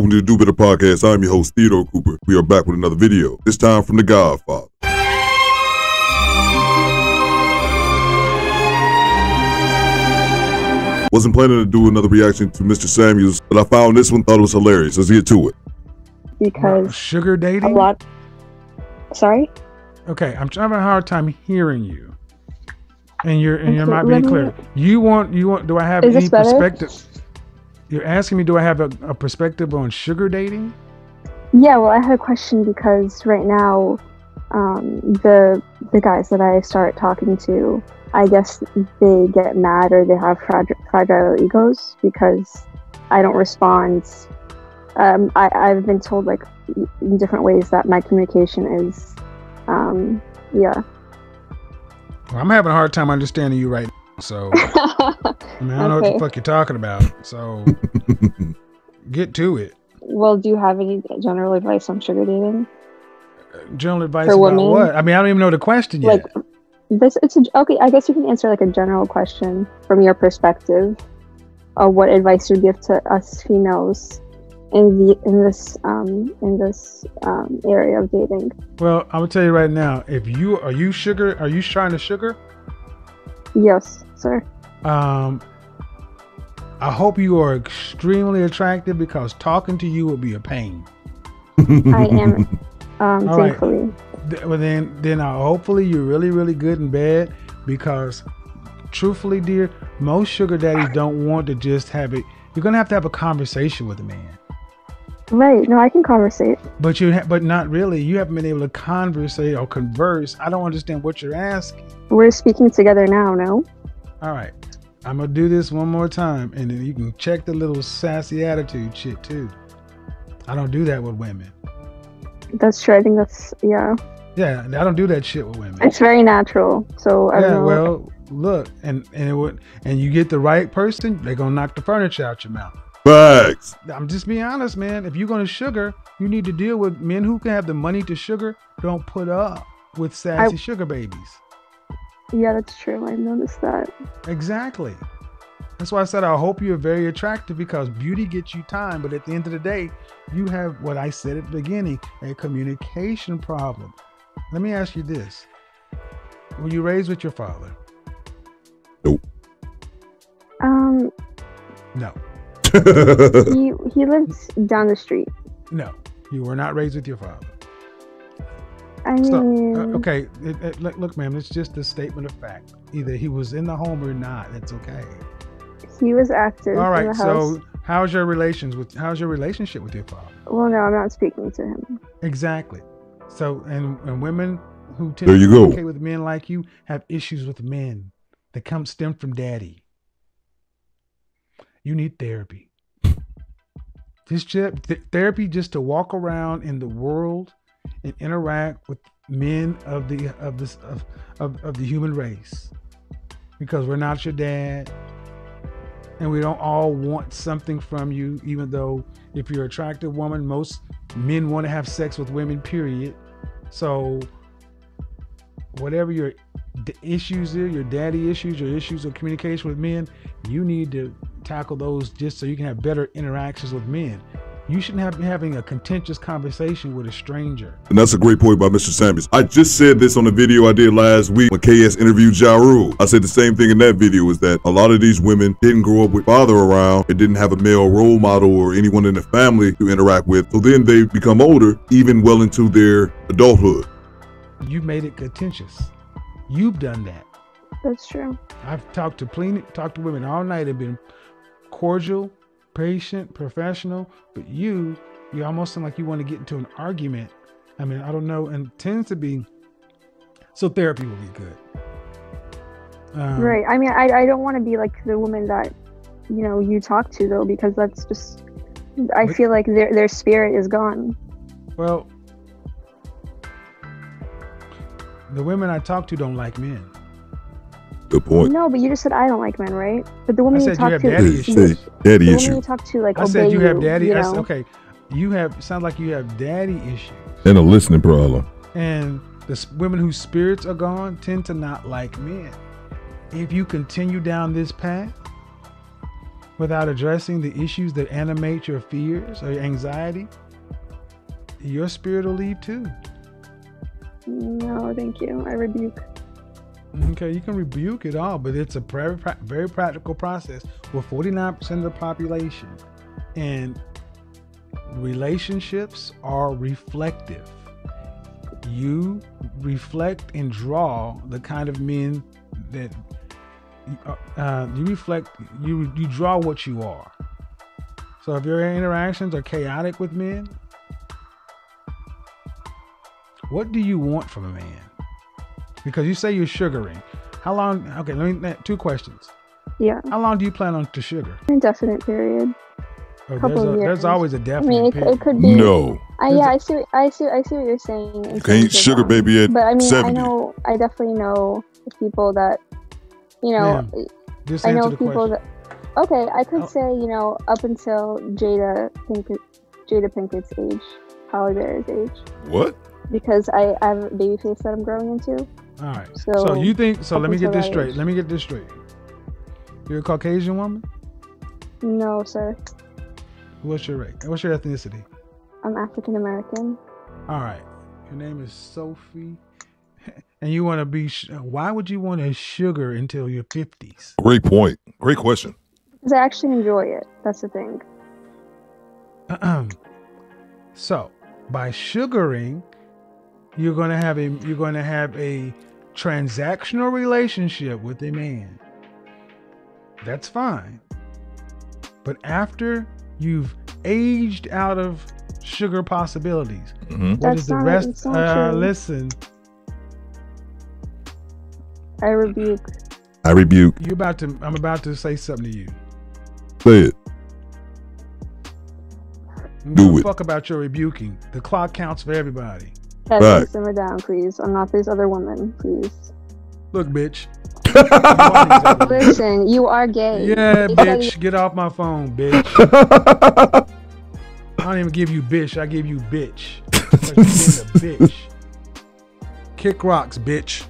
welcome to the Do Better Podcast. I'm your host, Theodore Cooper. We are back with another video, this time from The Godfather. Wasn't planning to do another reaction to Mr. Samuels, but I found this one, thought it was hilarious. Let's get to it. because sugar a dating. lot. Sorry. Okay, I'm having a hard time hearing you, and you're and you're Okay, not let being me- clear. You want you want? Do I have Is any this perspective? You're asking me, do I have a, a perspective on sugar dating? Yeah. Well, I had a question because right now, um, the the guys that I start talking to, I guess they get mad or they have fragile, fragile egos because I don't respond. Um, I, I've been told like in different ways that my communication is, um, yeah. Well, I'm having a hard time understanding you right now. So I mean, I don't know what the fuck you're talking about. So get to it. well, do you have any general advice on sugar dating? General advice For about women? what? I mean, I don't even know the question yet. like this it's a, okay i guess you can answer like a general question from your perspective of what advice you give to us females in the in this um in this um area of dating well, I'm gonna tell you right now. If you are you sugar, are you trying to sugar? yes sir Um, I hope you are extremely attractive because talking to you would be a pain. i am um All thankfully Th- Well, then, then uh, hopefully you're really, really good in bed because, truthfully, dear, most sugar daddies don't want to just have it. You're gonna have to have a conversation with a man, right no i can conversate but you, ha- but not really. You haven't been able to conversate or converse. I don't understand what you're asking. we're speaking together now no All right, I'm gonna do this one more time, and then you can check the little sassy attitude shit too. I don't do that with women. that's true i think that's yeah Yeah, I don't do that shit with women. it's very natural so i yeah, know well, look, and and it would, and you get the right person, they're gonna knock the furniture out your mouth. Facts. I'm just being honest, man. If you're gonna sugar, you need to deal with men who can have the money to sugar. Don't put up with sassy sugar babies. Yeah that's true i noticed that Exactly. That's why I said I hope you're very attractive because beauty gets you time, but at the end of the day, you have what I said at the beginning, a communication problem. Let me ask you this. Were you raised with your father? um No. he he lives down the street No. You were not raised with your father. I So, mean, uh, okay, it, it- look, look, ma'am, it's just a statement of fact. Either he was in the home or not. It's okay. he was active All right. in the house. So, how's your relations with? How's your relationship with your father? well, no, I'm not speaking to him. Exactly. So, and and women who tend There to you go. communicate with men like you have issues with men that come stem from daddy. You need therapy. Just th- th- therapy just to walk around in the world and interact with men of the of this of, of, of the human race. Because we're not your dad. And we don't all want something from you, even though if you're an attractive woman, most men want to have sex with women, period. So whatever your issues are, your daddy issues, your issues of communication with men, you need to tackle those just so you can have better interactions with men. You shouldn't have be having a contentious conversation with a stranger. And that's a great point by Mr. Samuels. I just said this on the video I did last week when KS interviewed Ja Rule. I said the same thing in that video is that a lot of these women didn't grow up with father around and didn't have a male role model or anyone in the family to interact with. So then they become older, even well into their adulthood. You made it contentious. You've done that. That's true. I've talked to plenty, talked to women all night. Have been cordial, patient, professional. But you, you almost seem like you want to get into an argument. I mean, I don't know, and tends to be. So therapy will be good. Um, right. I mean, I, I don't want to be like the woman that, you know, you talk to though, because that's just, I But- feel like their their spirit is gone. Well, the women I talk to don't like men. Good point. No, but you just said I don't like men, right? But the woman I you said you talk have to, daddy Hey, issues. say, daddy the woman you talk to, like I obey said you have daddy. You I said, okay, you have sound like you have daddy issues. and a listening problem. And the women whose spirits are gone tend to not like men. If you continue down this path, without addressing the issues that animate your fears or your anxiety, your spirit will leave too. No, thank you. I rebuke. Okay, you can rebuke it all, but it's a very, very practical process with 49% of the population. And relationships are reflective. You reflect and draw the kind of men that uh, uh, you reflect. You you draw what you are. So if your interactions are chaotic with men, what do you want from a man? Because you say you're sugaring. How long? Okay, let me two questions. Yeah, How long do you plan on to sugar? indefinite period. Or Couple there's, a, years. there's always a definite mean, it, period. it could be. No, I, yeah, I see. I see. I see what you're saying. in you can't sugar baby at But I mean, 70. I know. I definitely know people that, you know, Just I know the people question. that. Okay, I could Oh. say you know up until Jada Pinkett, Jada Pinkett's age, Halle Berry's age, What? because I, I have a baby face that I'm growing into. All right. So, So you think? So let me get this that straight. age. Let me get this straight. You're a Caucasian woman. No, sir. What's your race? What's your ethnicity? I'm African American. All right. Your name is Sophie, and you want to be. sh- Why would you want to sugar until your fifties? Great point. Great question. Because I actually enjoy it. That's the thing. so by sugaring, you're gonna have a you're gonna have a transactional relationship with a man. That's fine. But after you've aged out of sugar possibilities, hmm what That's is the rest? it's not Uh, listen, I rebuke. I rebuke. you about to. I'm about to say something to you. Say it. I'm Do gonna it. Fuck about your rebuking. The clock counts for everybody. Kevin, Right. simmer down, please. I'm not this other woman, please. Look, bitch. Listen, you are gay. Yeah, They said bitch. Get off my phone, bitch. I don't even give you bitch. I give you bitch. 'Cause you being a bitch. Kick rocks, bitch.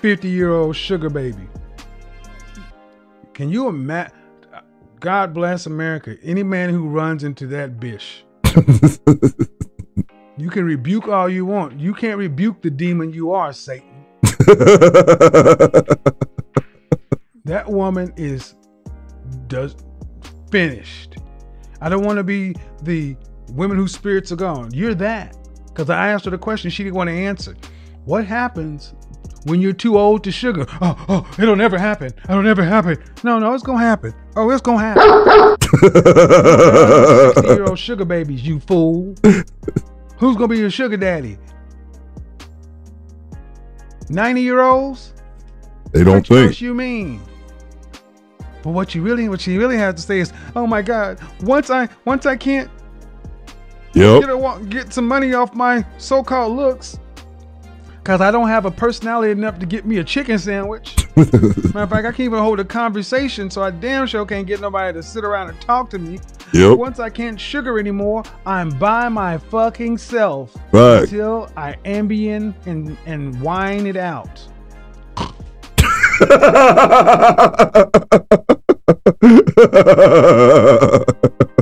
Fifty-year-old sugar baby. Can you imagine? God bless America. Any man who runs into that bitch. You can rebuke all you want. You can't rebuke the demon you are, Satan. That woman is does finished. I don't want to be the women whose spirits are gone. You're that. Because I asked her the question she didn't want to answer. What happens when you're too old to sugar? Oh, oh, it'll never happen. It'll never happen. No, no, it's gonna happen. Oh, it's gonna happen. 60 year old sugar babies, you fool. Who's gonna be your sugar daddy? 90 year olds? they don't What think. What you mean? But what you really, what you really have to say is, oh my God! Once I, once I can't Yep. get a, get some money off my so-called looks, cause I don't have a personality enough to get me a chicken sandwich. Matter of fact, I can't even hold a conversation, so I damn sure can't get nobody to sit around and talk to me. Yep. Once I can't sugar anymore, I'm by my fucking self Right. until I ambien and and wine it out.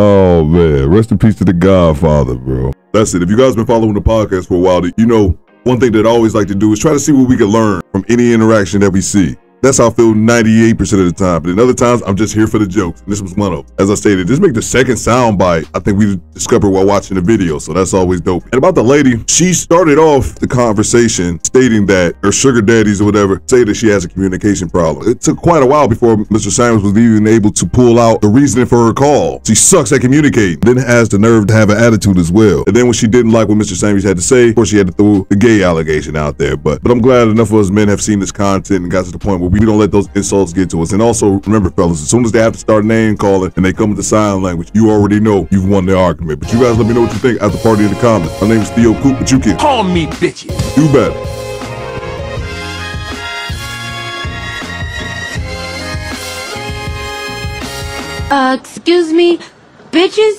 oh man, rest in peace to the Godfather, bro. That's it. If you guys been following the podcast for a while, you know one thing that I always like to do is try to see what we can learn from any interaction that we see. That's how I feel 98% of the time. But in other times, I'm just here for the jokes. And this was one of them. As I stated, this make the second sound bite I think we discovered while watching the video. So that's always dope. And about the lady, she started off the conversation stating that her sugar daddies or whatever say that she has a communication problem. It took quite a while before Mr. Samuels was even able to pull out the reasoning for her call. She sucks at communicating, then has the nerve to have an attitude as well. And then when she didn't like what Mr. Samuels had to say, of course she had to throw the gay allegation out there. But but I'm glad enough of us men have seen this content and got to the point where we don't let those insults get to us. And also remember, fellas, as soon as they have to start name calling and they come with the sign language, you already know you've won the argument. But you guys let me know what you think at the party in the comments. My name is Theo Coop, but you can Call me bitches. do better. Uh, excuse me, bitches?